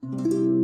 Música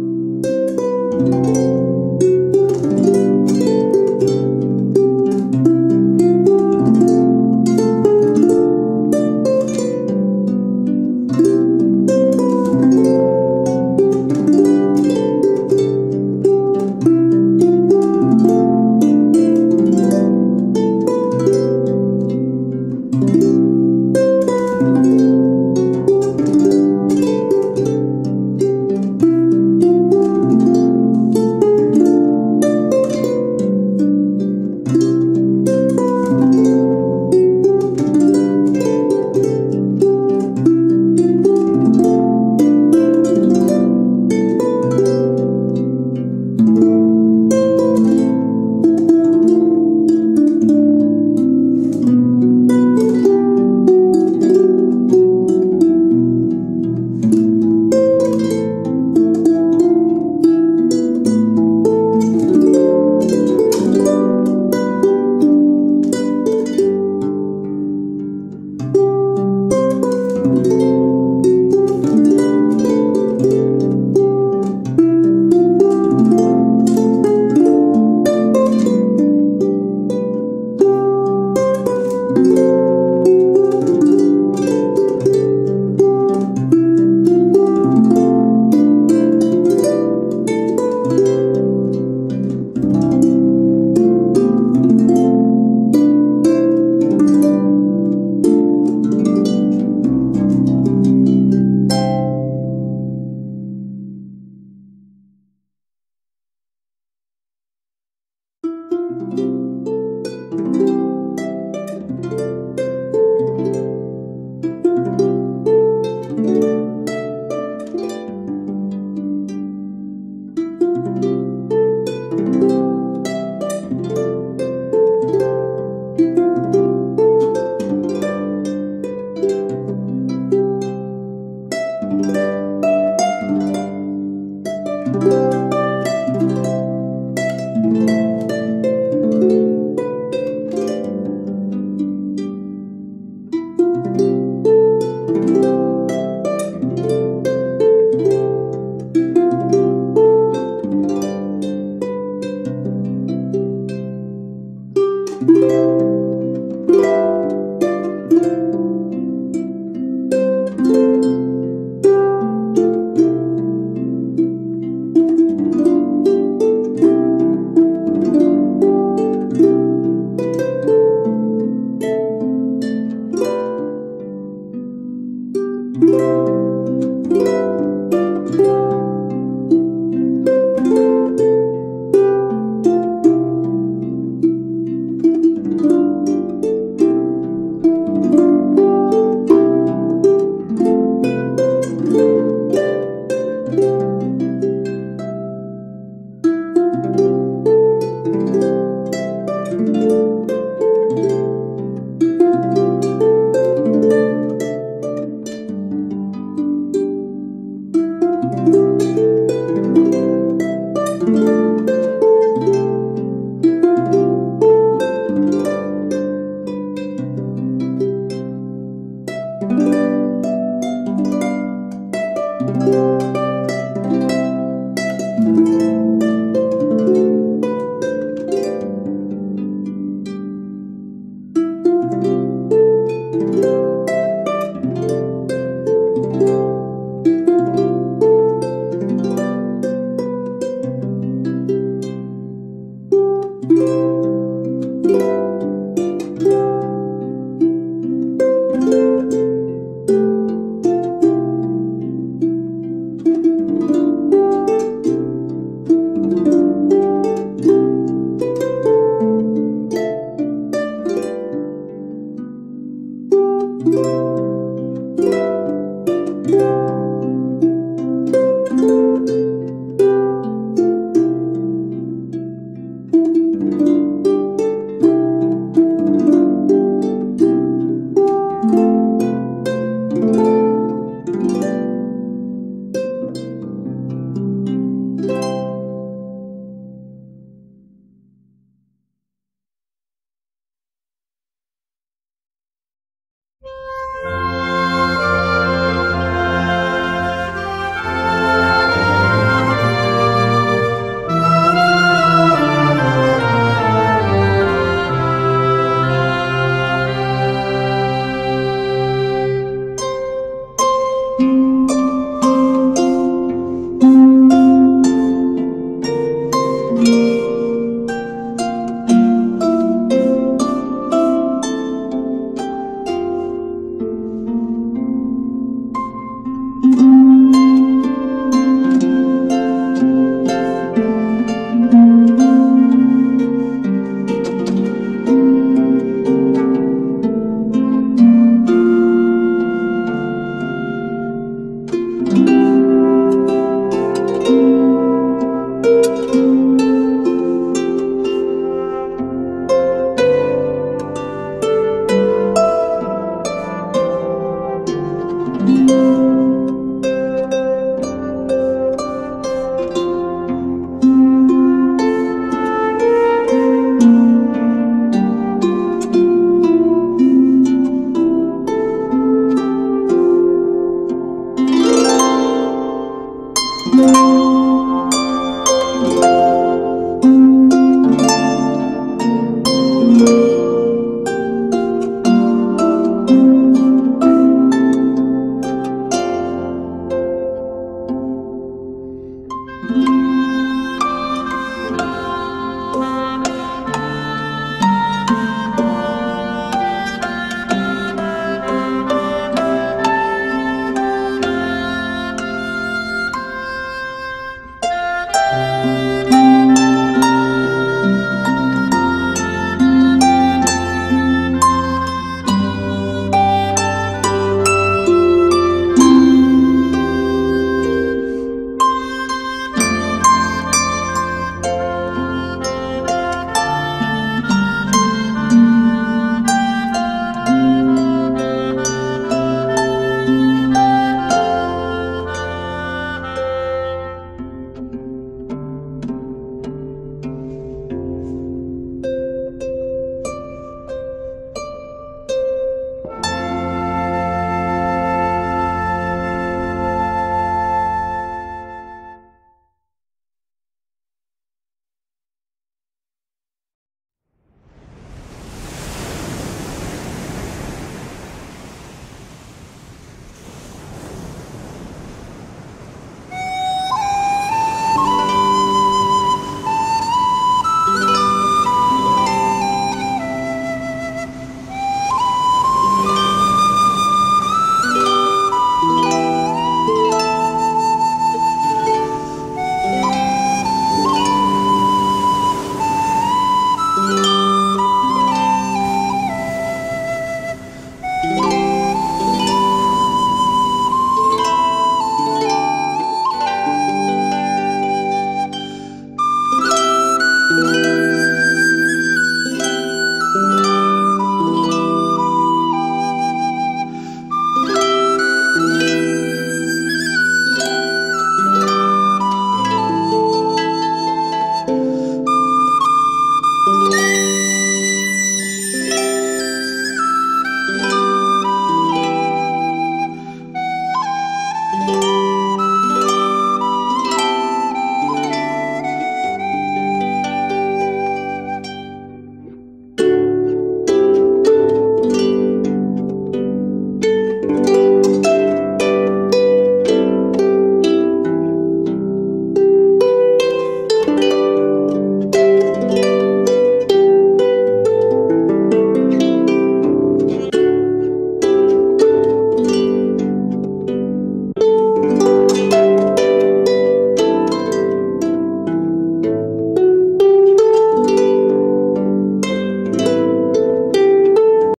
Música